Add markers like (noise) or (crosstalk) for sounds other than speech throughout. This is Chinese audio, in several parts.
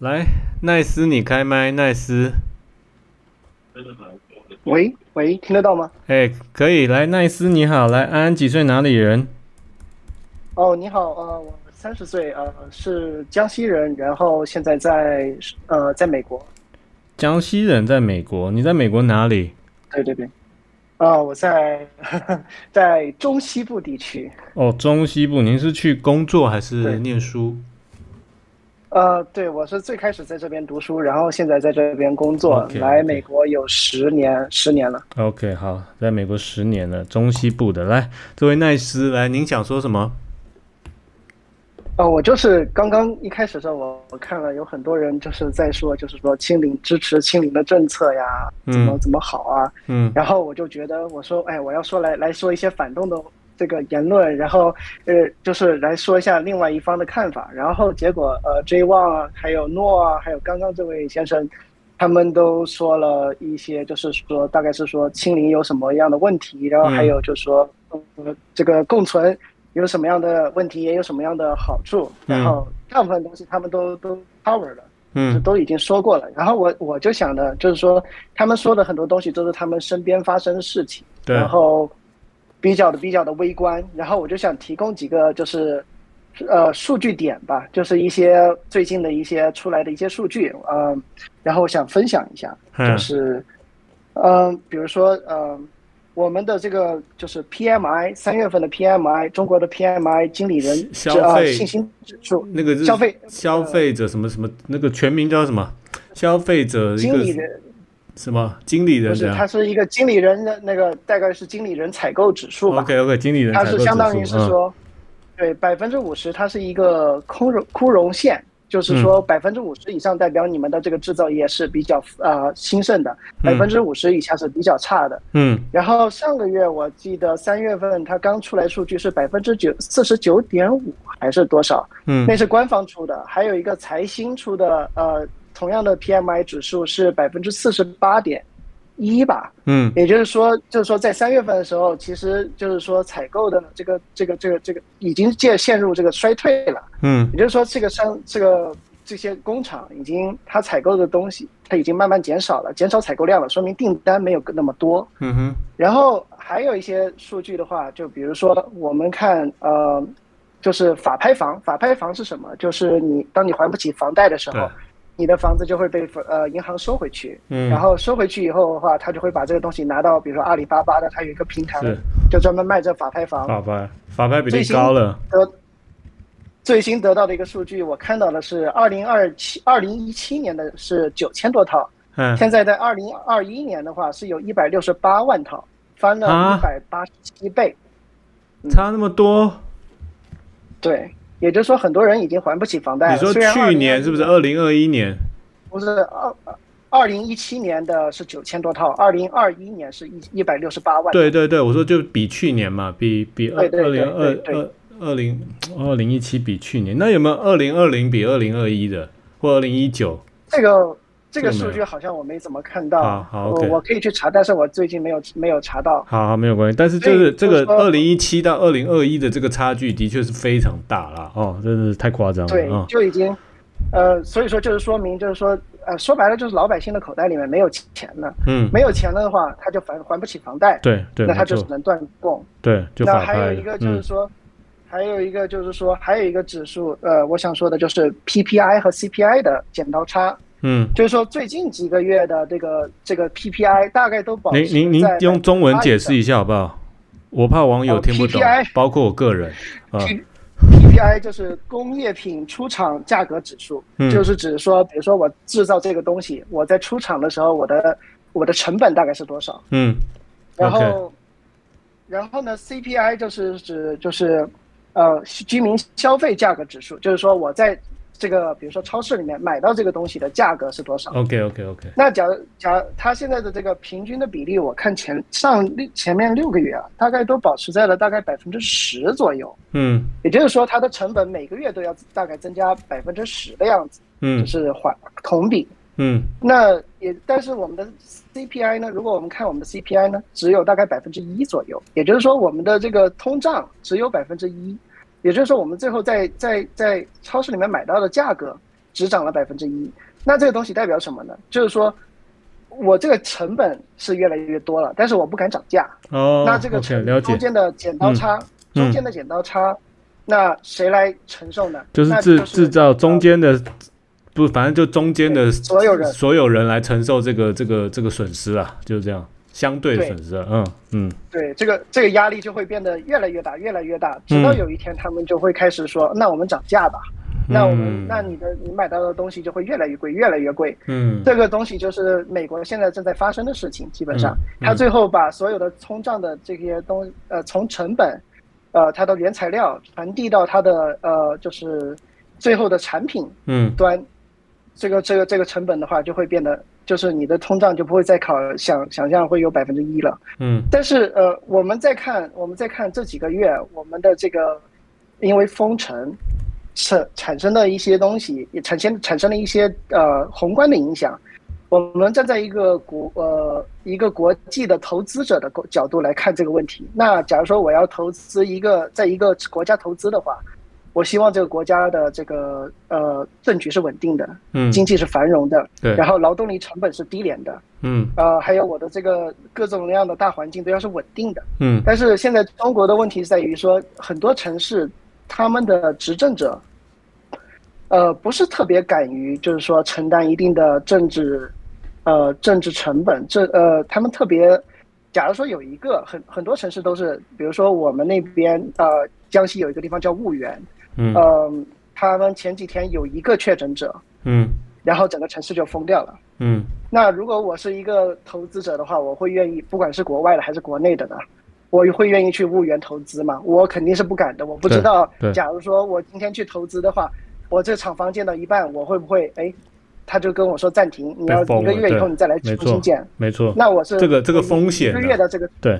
来，奈斯，你开麦，奈斯。喂喂，听得到吗？哎，可以。来，奈斯你好，来，安安几岁？哪里人？哦，你好，呃，我三十岁，呃，是江西人，然后现在在呃在美国。江西人在美国？你在美国哪里？对对对。啊，我在 (laughs) 在中西部地区。哦，中西部，您是去工作还是念书？呃，对，我是最开始在这边读书，然后现在在这边工作，来美国有十年，十年了。OK，好，在美国十年了，中西部的。来，这位奈斯，来，您想说什么？哦，我就是刚刚一开始的时候，我我看了有很多人就是在说，就是说清零支持清零的政策呀，怎么怎么好啊，嗯，然后我就觉得，我说，哎，我要说来来说一些反动的。这个言论，然后呃，就是来说一下另外一方的看法，然后结果呃，Jone，还有诺啊，还有刚刚这位先生，他们都说了一些，就是说大概是说清零有什么样的问题，然后还有就是说呃，这个共存有什么样的问题，也有什么样的好处，然后大部分东西他们都都 cover 了，嗯，都已经说过了。然后我我就想的，就是说他们说的很多东西都是他们身边发生的事情，对。然后。比较的比较的微观，然后我就想提供几个就是，呃，数据点吧，就是一些最近的一些出来的一些数据，嗯，然后想分享一下，就是，嗯，比如说，嗯，我们的这个就是 PMI 三月份的 PMI，中国的 PMI 经理人消费信心指数，那个消费消费者什么什么那个全名叫什么？消费者经理人。什么经理人？不是，它是一个经理人的那个，大概是经理人采购指数吧。OK OK，经理人它是相当于是说，对百分之五十，它是一个枯荣枯荣线，就是说百分之五十以上代表你们的这个制造业是比较呃兴盛的，百分之五十以下是比较差的。嗯。然后上个月我记得三月份它刚出来数据是百分之九四十九点五还是多少？嗯，那是官方出的，还有一个财新出的呃。同样的 PMI 指数是百分之四十八点一吧，嗯，也就是说，就是说在三月份的时候，其实就是说采购的这个这个这个这个已经渐陷入这个衰退了，嗯，也就是说这个商这个这些工厂已经它采购的东西它已经慢慢减少了，减少采购量了，说明订单没有那么多，嗯哼，然后还有一些数据的话，就比如说我们看呃，就是法拍房，法拍房是什么？就是你当你还不起房贷的时候。你的房子就会被呃银行收回去，嗯，然后收回去以后的话，他就会把这个东西拿到，比如说阿里巴巴的，它有一个平台，就专门卖这法拍房。法拍，法拍比例高了。得最新得到的一个数据，我看到的是二零二七二零一七年的是九千多套，嗯，现在在二零二一年的话是有一百六十八万套，翻了一百八十七倍，差那么多？对。也就是说，很多人已经还不起房贷了。你说去年是不是二零二一年？不是二二零一七年的是九千多套，二零二一年是一一百六十八万。对对对，我说就比去年嘛，比比二二零二二二零二零一七比去年，那有没有二零二零比二零二一的，或二零一九？这个。这个数据好像我没怎么看到，我我可以去查，但是我最近没有没有查到。好，好，没有关系。但是这个这个二零一七到二零二一的这个差距的确是非常大了，哦，真的是太夸张了。对，就已经，呃，所以说就是说明，就是说，呃，说白了就是老百姓的口袋里面没有钱了。嗯，没有钱了的话，他就还还不起房贷。对对，那他就只能断供。对，那还有一个就是说，还有一个就是说，还有一个指数，呃，我想说的就是 PPI 和 CPI 的剪刀差。嗯，就是说最近几个月的这个这个 PPI 大概都保持您您您用中文解释一下好不好？我怕网友听不懂，PPI (laughs) 包括我个人。(laughs) PPI 就是工业品出厂价格指数，就是指说，比如说我制造这个东西，我在出厂的时候，我的我的成本大概是多少？嗯，然后然后呢，CPI 就是指就是呃居民消费价格指数，就是说我在。这个比如说超市里面买到这个东西的价格是多少？OK OK OK。那假如假如它现在的这个平均的比例，我看前上六前面六个月啊，大概都保持在了大概百分之十左右。嗯，也就是说它的成本每个月都要大概增加百分之十的样子。嗯，就是环同比。嗯，那也但是我们的 CPI 呢？如果我们看我们的 CPI 呢，只有大概百分之一左右。也就是说我们的这个通胀只有百分之一。也就是说，我们最后在在在超市里面买到的价格，只涨了百分之一。那这个东西代表什么呢？就是说我这个成本是越来越多了，但是我不敢涨价。哦，那这个中间的剪刀差，中间的剪刀差，那谁来承受呢？就是制制造中间的。不，反正就中间的所有人，所有人来承受这个这个这个损失啊，就是这样，相对损失，嗯嗯，对，这个这个压力就会变得越来越大，越来越大，直到有一天他们就会开始说，那我们涨价吧，那我们那你的你买到的东西就会越来越贵，越来越贵，嗯，这个东西就是美国现在正在发生的事情，基本上，他最后把所有的通胀的这些东，呃，从成本，呃，它的原材料传递到它的呃，就是最后的产品，嗯，端。这个这个这个成本的话，就会变得，就是你的通胀就不会再考想想象会有百分之一了。嗯，但是呃，我们再看我们再看这几个月，我们的这个因为封城产产生的一些东西，也产生产生了一些呃宏观的影响。我们站在一个国呃一个国际的投资者的角度来看这个问题，那假如说我要投资一个在一个国家投资的话。我希望这个国家的这个呃政局是稳定的，嗯，经济是繁荣的，对，然后劳动力成本是低廉的，嗯，呃，还有我的这个各种各样的大环境都要是稳定的，嗯。但是现在中国的问题在于说，很多城市他们的执政者，呃，不是特别敢于就是说承担一定的政治，呃，政治成本，这呃，他们特别，假如说有一个很很多城市都是，比如说我们那边呃，江西有一个地方叫婺源。嗯，他们前几天有一个确诊者，嗯，然后整个城市就封掉了，嗯。那如果我是一个投资者的话，我会愿意，不管是国外的还是国内的呢，我会愿意去婺源投资吗？我肯定是不敢的。我不知道，假如说我今天去投资的话，我这厂房建到一半，我会不会哎，他就跟我说暂停，你要一个月以后你再来重新建，没错。那我是这个这个风险，一个月的这个对，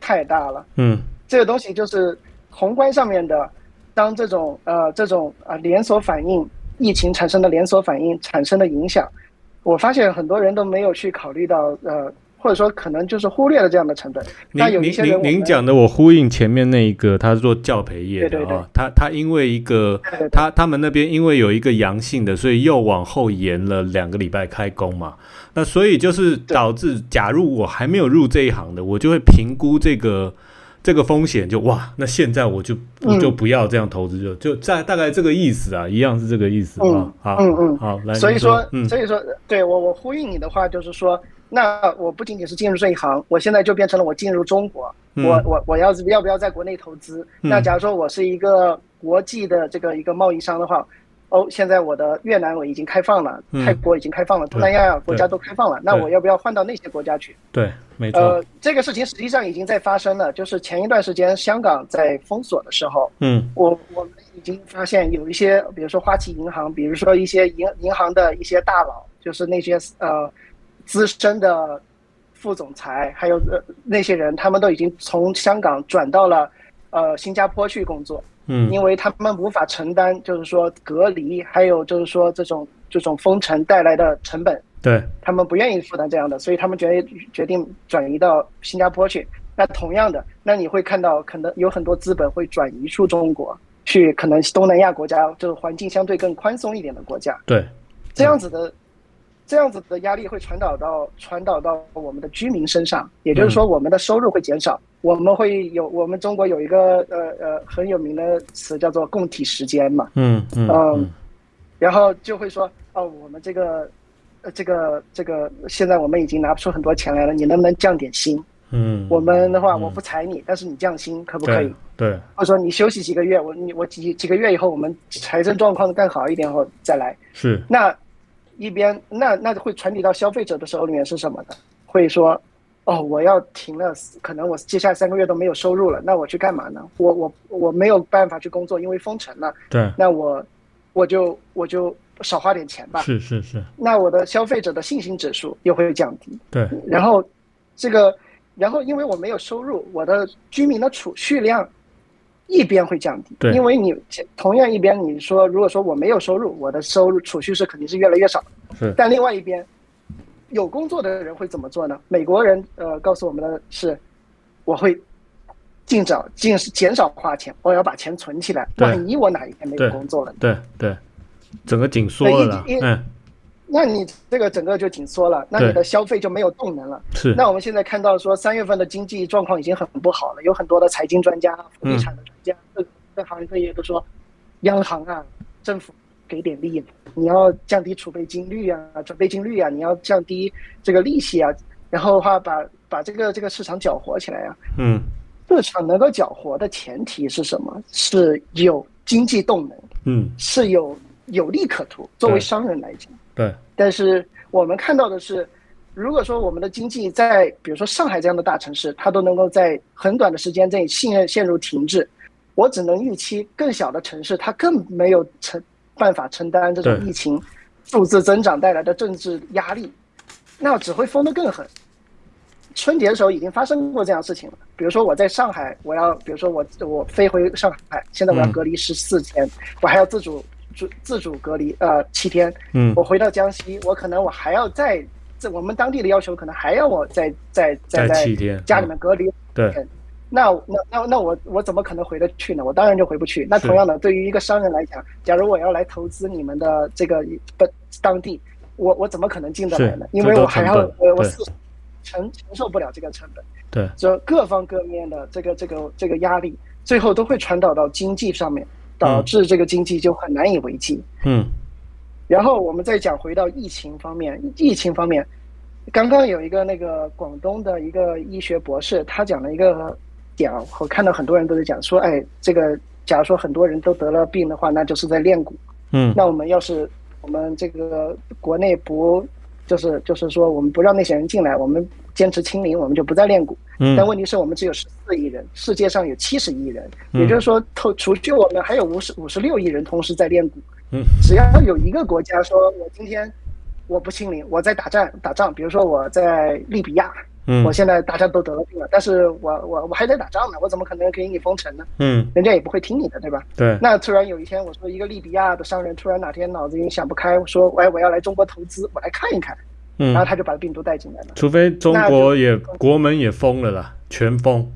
太大了。嗯，这个东西就是宏观上面的。当这种呃这种啊连锁反应，疫情产生的连锁反应产生的影响，我发现很多人都没有去考虑到呃，或者说可能就是忽略了这样的成本。那有一些人，您您讲的我呼应前面那一个，他是做教培业的啊，他他因为一个他他们那边因为有一个阳性的，所以又往后延了两个礼拜开工嘛。那所以就是导致，假如我还没有入这一行的，我就会评估这个。这个风险就哇，那现在我就我就不要这样投资，就就在大概这个意思啊，一样是这个意思啊。好，嗯嗯，好，来，所以说，所以说，对我我呼应你的话，就是说，那我不仅仅是进入这一行，我现在就变成了我进入中国，我我我要要不要在国内投资？那假如说我是一个国际的这个一个贸易商的话。哦，现在我的越南我已经开放了，泰国已经开放了，东南亚国家都开放了，那我要不要换到那些国家去？对，没错。呃，这个事情实际上已经在发生了，就是前一段时间香港在封锁的时候，嗯，我我们已经发现有一些，比如说花旗银行，比如说一些银银行的一些大佬，就是那些呃资深的副总裁，还有呃那些人，他们都已经从香港转到了呃新加坡去工作。嗯，因为他们无法承担，就是说隔离，还有就是说这种这种封城带来的成本，对他们不愿意负担这样的，所以他们决决定转移到新加坡去。那同样的，那你会看到可能有很多资本会转移出中国，去可能东南亚国家，就是环境相对更宽松一点的国家。对，这样子的。这样子的压力会传导到传导到我们的居民身上，也就是说，我们的收入会减少。我们会有我们中国有一个呃呃很有名的词叫做“供体时间”嘛，嗯嗯，然后就会说哦，我们这个呃这个这个现在我们已经拿不出很多钱来了，你能不能降点薪？嗯，我们的话我不裁你，但是你降薪可不可以？对，或者说你休息几个月，我你我几几个月以后我们财政状况更好一点后再来。是那。一边那那会传递到消费者的手里面是什么呢？会说，哦，我要停了，可能我接下来三个月都没有收入了，那我去干嘛呢？我我我没有办法去工作，因为封城了。对，那我我就我就少花点钱吧。是是是。那我的消费者的信心指数又会降低。对。然后这个，然后因为我没有收入，我的居民的储蓄量。一边会降低，对，因为你同样一边你说，如果说我没有收入，我的收入储蓄是肯定是越来越少，是。但另外一边，有工作的人会怎么做呢？美国人呃告诉我们的是，我会尽早尽减少花钱，我要把钱存起来，万一我哪一天没有工作了，对对，整个紧缩了，嗯。那你这个整个就紧缩了，那你的消费就没有动能了。是。那我们现在看到说，三月份的经济状况已经很不好了，有很多的财经专家、房地产的专家，各各行各业都说，央行啊，政府给点力，你要降低储备金率啊，准备金率啊，你要降低这个利息啊，然后的话把把这个这个市场搅活起来啊。嗯。市场能够搅活的前提是什么？是有经济动能。嗯。是有有利可图。作为商人来讲。对，但是我们看到的是，如果说我们的经济在比如说上海这样的大城市，它都能够在很短的时间内陷陷入停滞，我只能预期更小的城市它更没有承办法承担这种疫情数字增长带来的政治压力，那只会封得更狠。春节的时候已经发生过这样事情了，比如说我在上海，我要比如说我我飞回上海，现在我要隔离十四天，我还要自主。自自主隔离呃七天，嗯，我回到江西，我可能我还要再在我们当地的要求，可能还要我再再再在家里面隔离。对，那那那那我我怎么可能回得去呢？我当然就回不去。那同样的，对于一个商人来讲，假如我要来投资你们的这个本当地，我我怎么可能进得来呢？因为我还要我我是承承受不了这个成本。对，就各方各面的这个这个这个压力，最后都会传导到经济上面。导致这个经济就很难以为继。嗯，然后我们再讲回到疫情方面，疫情方面，刚刚有一个那个广东的一个医学博士，他讲了一个点，我看到很多人都在讲说，哎，这个假如说很多人都得了病的话，那就是在练蛊。嗯，那我们要是我们这个国内不，就是就是说我们不让那些人进来，我们。坚持清零，我们就不再练蛊。嗯，但问题是我们只有十四亿人，世界上有七十亿人，也就是说，透除去我们还有五十五十六亿人同时在练蛊。嗯，只要有一个国家说我今天我不清零，我在打战打仗，比如说我在利比亚，嗯，我现在大家都得了病了，但是我我我还在打仗呢，我怎么可能给你封城呢？嗯，人家也不会听你的，对吧？对。那突然有一天，我说一个利比亚的商人突然哪天脑子里想不开，说，哎，我要来中国投资，我来看一看。嗯然后他就把病毒带进来了。除非中国也国门也封了啦，全封，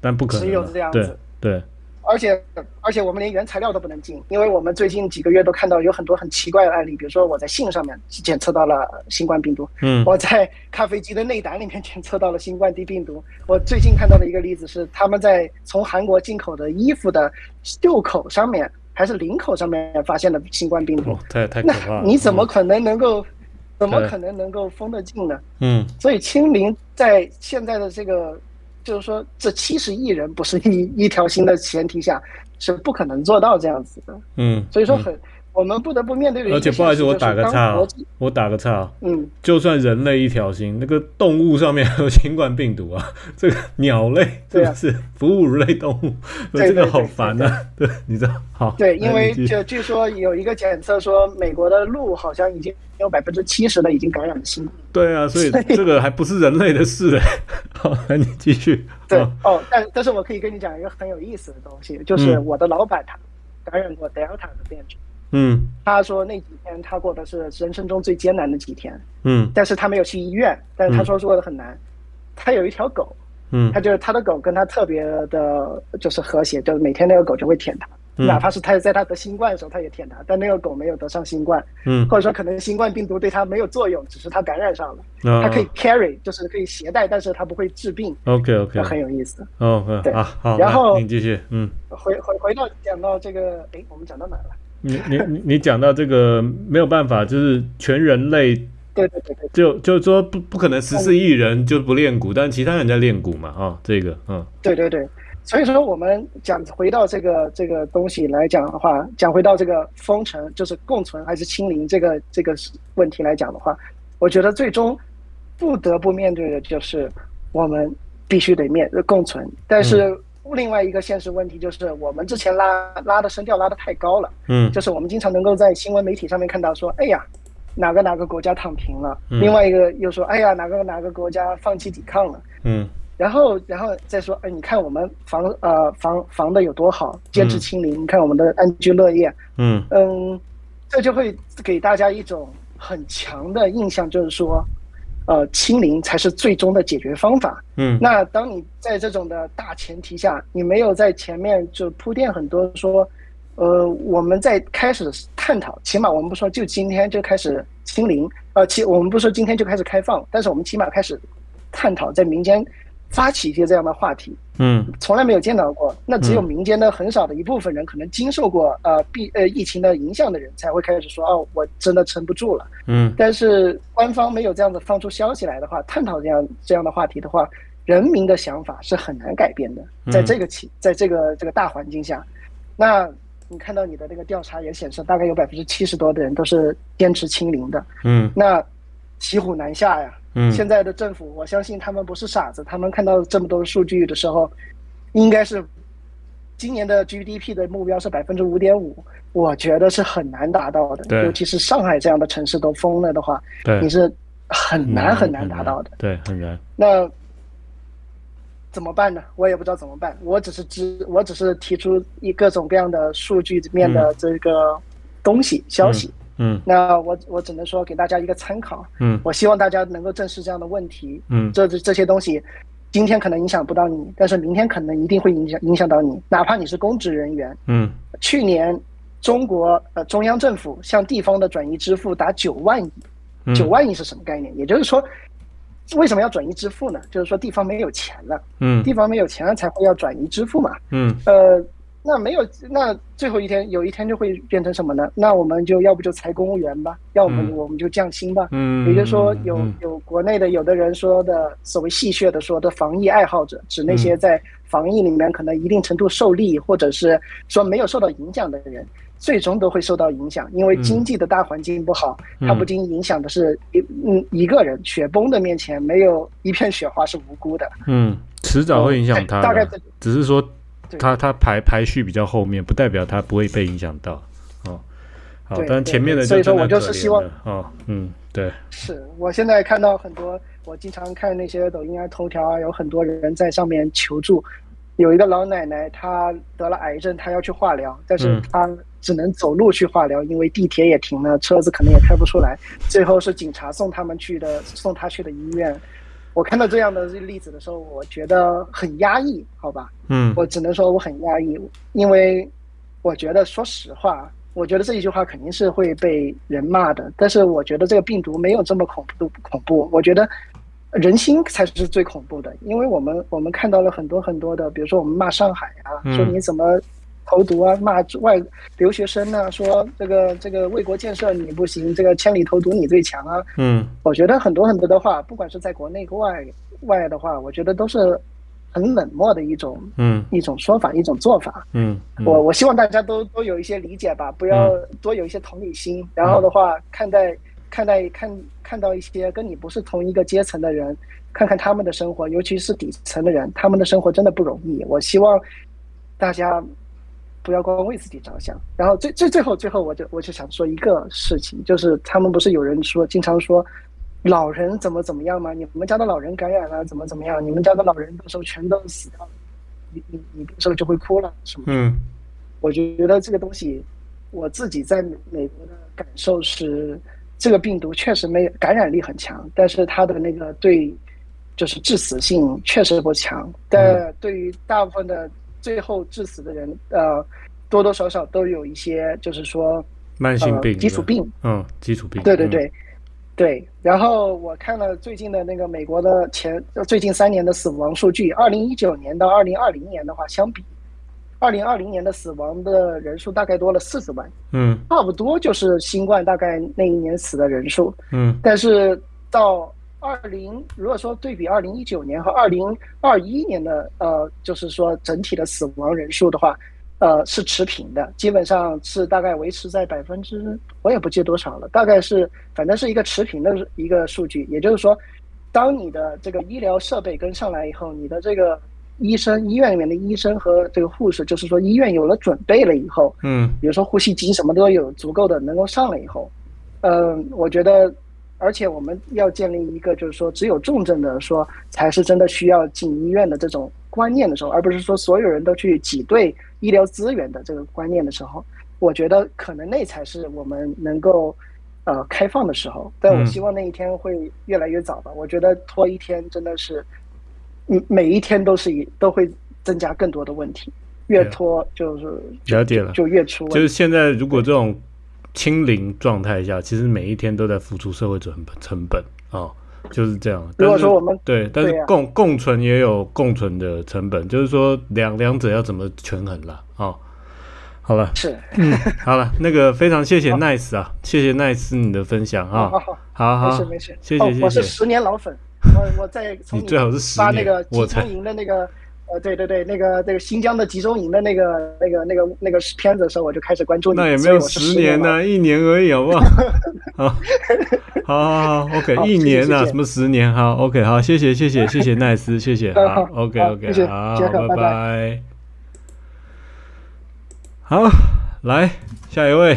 但不可能。只有这样子。对。而且而且我们连原材料都不能进，因为我们最近几个月都看到有很多很奇怪的案例，比如说我在信上面检测到了新冠病毒，嗯，我在咖啡机的内胆里面检测到了新冠病毒。我最近看到的一个例子是，他们在从韩国进口的衣服的袖口上面还是领口上面发现了新冠病毒。太太可怕了！你怎么可能能够？怎么可能能够封得进呢？嗯，所以清零在现在的这个，就是说这七十亿人不是一一条心的前提下，是不可能做到这样子的。嗯，所以说很。我们不得不面对的，而且不好意思，我打个岔，我打个岔，嗯，就算人类一条心，那个动物上面还有新冠病毒啊，这个鸟类这个是哺乳类动物，这个好烦啊，对，你知道？好，对，因为就据说有一个检测说，美国的鹿好像已经有百分之七十的已经感染了新冠，对啊，所以这个还不是人类的事嘞。好，那你继续。(laughs) 对，哦，但但是我可以跟你讲一个很有意思的东西，就是我的老板他感染过 Delta 的变种。嗯，他说那几天他过的是人生中最艰难的几天。嗯，但是他没有去医院，但是他说过的很难。他有一条狗，嗯，他就是他的狗跟他特别的，就是和谐，就是每天那个狗就会舔他，哪怕是他在他得新冠的时候，他也舔他，但那个狗没有得上新冠，嗯，或者说可能新冠病毒对他没有作用，只是他感染上了，他可以 carry，就是可以携带，但是他不会治病。OK OK，很有意思。哦，对。啊，好，然后你继续，嗯，回回回到讲到这个，哎，我们讲到哪了？你你你你讲到这个没有办法，就是全人类，对对对对，就就是说不不可能十四亿人就不练鼓，但其他人在练鼓嘛，啊，这个，嗯，对对对，所以说我们讲回到这个这个东西来讲的话，讲回到这个封城就是共存还是清零这个这个问题来讲的话，我觉得最终不得不面对的就是我们必须得面共存，但是。另外一个现实问题就是，我们之前拉拉的声调拉得太高了，嗯，就是我们经常能够在新闻媒体上面看到说，哎呀，哪个哪个国家躺平了，另外一个又说，哎呀，哪个哪个国家放弃抵抗了，嗯，然后然后再说，哎，你看我们防呃防防的有多好，坚持清零，你看我们的安居乐业，嗯。嗯，这就会给大家一种很强的印象，就是说。呃，清零才是最终的解决方法。嗯，那当你在这种的大前提下，你没有在前面就铺垫很多说，呃，我们在开始。探讨，起码我们不说就今天就开始清零，呃，起我们不说今天就开始开放，但是我们起码开始探讨在民间。发起一些这样的话题，嗯，从来没有见到过。那只有民间的很少的一部分人，可能经受过呃疫呃疫情的影响的人，才会开始说哦，我真的撑不住了。嗯，但是官方没有这样子放出消息来的话，探讨这样这样的话题的话，人民的想法是很难改变的。在这个起，在这个这个大环境下，那你看到你的那个调查也显示，大概有百分之七十多的人都是坚持清零的。嗯，那骑虎难下呀。嗯，现在的政府，我相信他们不是傻子，他们看到这么多数据的时候，应该是今年的 GDP 的目标是百分之五点五，我觉得是很难达到的。对，尤其是上海这样的城市都封了的话，对，你是很难很难达到的。对，很难。那怎么办呢？我也不知道怎么办。我只是知，我只是提出一各种各样的数据面的这个东西消息。嗯，那我我只能说给大家一个参考。嗯，我希望大家能够正视这样的问题。嗯，这这些东西，今天可能影响不到你，但是明天可能一定会影响影响到你，哪怕你是公职人员。嗯，去年中国呃中央政府向地方的转移支付达九万亿，九万亿是什么概念？也就是说，为什么要转移支付呢？就是说地方没有钱了。嗯，地方没有钱了才会要转移支付嘛。嗯，呃。那没有，那最后一天有一天就会变成什么呢？那我们就要不就裁公务员吧，要么我们就降薪吧。嗯，也就是说，有有国内的有的人说的所谓戏谑的说的防疫爱好者，指那些在防疫里面可能一定程度受力，或者是说没有受到影响的人，最终都会受到影响，因为经济的大环境不好，它不仅影响的是一嗯一个人，雪崩的面前没有一片雪花是无辜的。嗯，迟早会影响他。大概只是说。它它排排序比较后面，不代表它不会被影响到哦。好，但前面的所以说我就是希望哦，嗯，对。是我现在看到很多，我经常看那些抖音啊、头条啊，有很多人在上面求助。有一个老奶奶，她得了癌症，她要去化疗，但是她只能走路去化疗，因为地铁也停了，车子可能也开不出来。最后是警察送他们去的，送她去的医院。我看到这样的例子的时候，我觉得很压抑，好吧？嗯，我只能说我很压抑，因为我觉得，说实话，我觉得这一句话肯定是会被人骂的。但是我觉得这个病毒没有这么恐怖，恐怖。我觉得人心才是最恐怖的，因为我们我们看到了很多很多的，比如说我们骂上海啊，说你怎么。投毒啊，骂外留学生呢，说这个这个为国建设你不行，这个千里投毒你最强啊。嗯，我觉得很多很多的话，不管是在国内国外外的话，我觉得都是很冷漠的一种，嗯，一种说法，一种做法。嗯，我我希望大家都都有一些理解吧，不要多有一些同理心，然后的话看待看待看看到一些跟你不是同一个阶层的人，看看他们的生活，尤其是底层的人，他们的生活真的不容易。我希望大家。不要光为自己着想，然后最最最后最后，我就我就想说一个事情，就是他们不是有人说，经常说老人怎么怎么样吗？你们家的老人感染了，怎么怎么样？你们家的老人到时候全都死掉了，你你你到时候就会哭了，是吗？嗯，我觉得这个东西，我自己在美国的感受是，这个病毒确实没有感染力很强，但是它的那个对就是致死性确实不强，但对于大部分的。最后致死的人，呃，多多少少都有一些，就是说慢性病、基础病，嗯，基础病，对对对，对。然后我看了最近的那个美国的前最近三年的死亡数据，二零一九年到二零二零年的话，相比二零二零年的死亡的人数大概多了四十万，嗯，差不多就是新冠大概那一年死的人数，嗯，但是到。二零如果说对比二零一九年和二零二一年的呃，就是说整体的死亡人数的话，呃是持平的，基本上是大概维持在百分之我也不记多少了，大概是反正是一个持平的一个数据。也就是说，当你的这个医疗设备跟上来以后，你的这个医生医院里面的医生和这个护士，就是说医院有了准备了以后，嗯，比如说呼吸机什么都有足够的能够上来以后，嗯，我觉得。而且我们要建立一个，就是说只有重症的说才是真的需要进医院的这种观念的时候，而不是说所有人都去挤兑医疗资源的这个观念的时候，我觉得可能那才是我们能够呃开放的时候。但我希望那一天会越来越早吧。我觉得拖一天真的是，嗯，每一天都是一都会增加更多的问题，越拖就是了解了就越出。就是现在如果这种。清零状态下，其实每一天都在付出社会成本成本啊，就是这样。如果说我们对，但是共共存也有共存的成本，就是说两两者要怎么权衡了啊？好了，是，嗯，好了，那个非常谢谢 Nice 啊，谢谢 Nice 你的分享啊，好好好。好，没事没事，谢谢谢谢，我是十年老粉，我我在从你最好是十年，发那个集中营的那个。呃，对对对，那个那个新疆的集中营的那个那个那个那个片子的时候，我就开始关注你。那也没有十年呢，一年而已，好不好？好，好，好，好，OK，一年呢，什么十年？好，OK，好，谢谢，谢谢，谢谢奈斯，谢谢，好，(laughs) OK，OK，好，拜拜。好，来下一位。